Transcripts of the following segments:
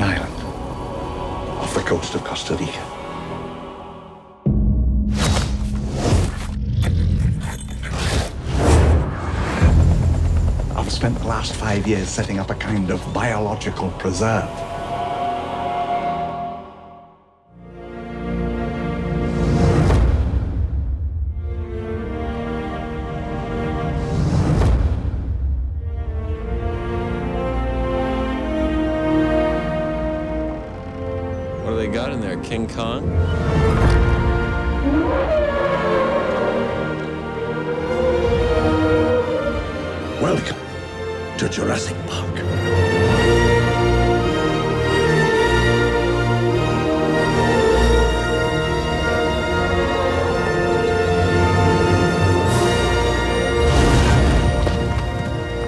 an island off the coast of Costa Rica. I've spent the last five years setting up a kind of biological preserve. They got in there? King Kong? Welcome to Jurassic Park.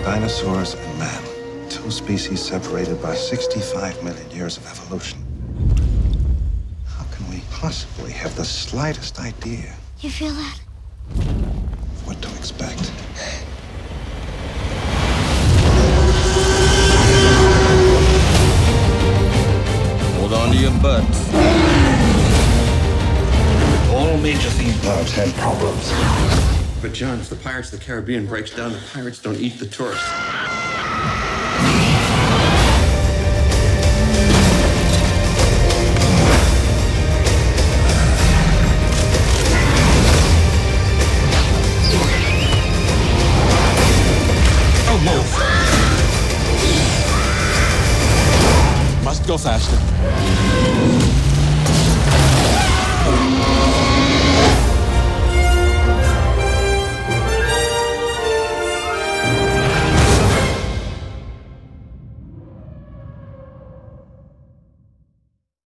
Dinosaurs and man, two species separated by 65 million years of evolution. How possibly have the slightest idea You feel that? what to expect? Hold on to your butts. All major theme parks had problems. But John, if the Pirates of the Caribbean breaks down, the pirates don't eat the tourists. trouxeste.